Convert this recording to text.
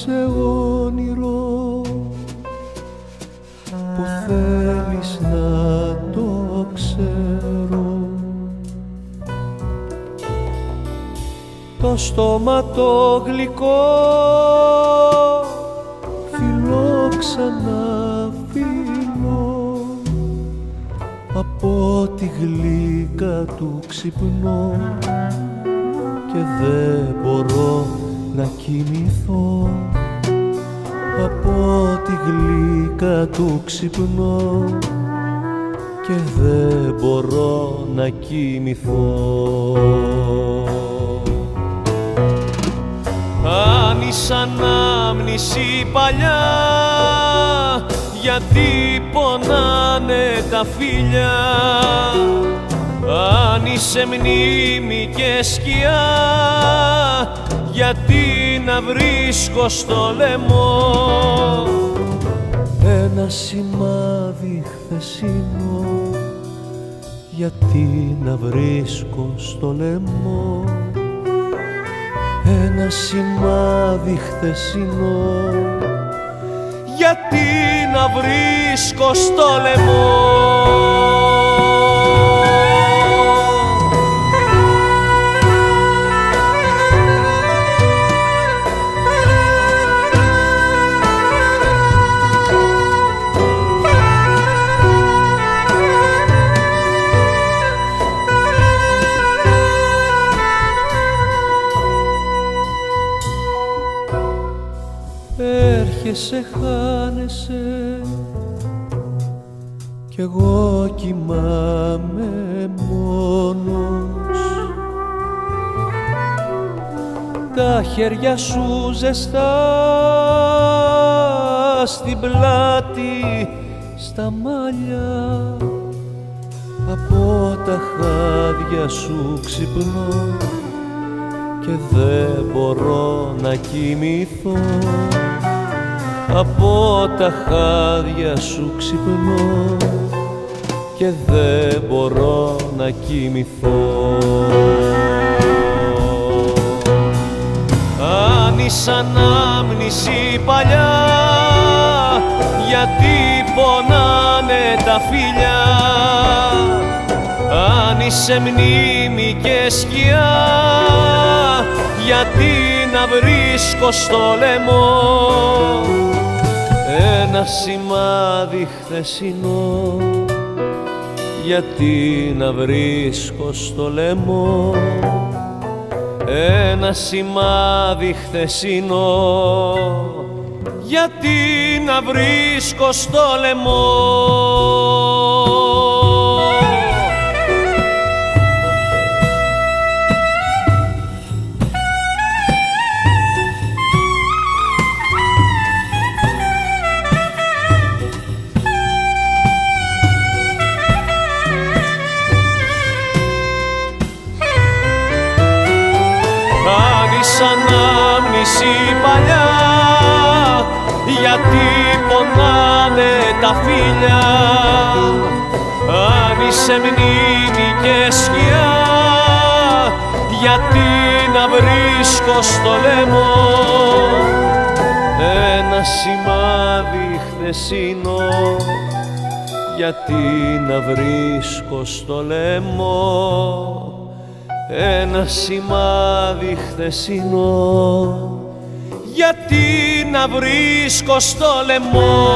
σε όνειρο που θέλεις να το ξέρω. Το στόμα το γλυκό φιλόξαν φιλό από τη γλύκα του ξυπνώ και δεν μπορώ να κοιμηθώ από τη γλύκα του ξυπνώ και δεν μπορώ να κοιμηθώ. Αν είσαι ανάμνηση παλιά γιατί πονάνε τα φίλια; Αν είσαι μνήμη και σκιά γιατί να βρίσκω στο λαιμό; Ένα σημάδι χθεσινό. Γιατί να βρίσκω στο λαιμό; Ένα σημάδι χθεσινό. Γιατί να βρίσκω στο λαιμό; Σε χάνεσαι. Κι εγώ κοιμάμαι μόνος. Τα χέρια σου ζεστά στην πλάτη στα μαλλιά. Από τα χάδια σου ξυπνώ και δεν μπορώ να κοιμηθώ από τα χάδια σου ξυπνώ και δεν μπορώ να κοιμηθώ. Αν είσαι ανάμνηση παλιά γιατί πονάνε τα φιλιά; Αν είσαι μνήμη και σκιά. Γιατί να βρίσκω στο λαιμό ένα σημάδι χθεσινό; Γιατί να βρίσκω στο λαιμό ένα σημάδι χθεσινό; Γιατί να βρίσκω στο λαιμό; Παλιά γιατί πονάνε τα φίλια. Αν είσαι μνήμη και σκιά γιατί να βρίσκω στο λαιμό. Ένα σημάδι χθεσινό γιατί να βρίσκω στο λαιμό ένα σημάδι χθεσινό. Γιατί να βρίσκω στο λαιμό;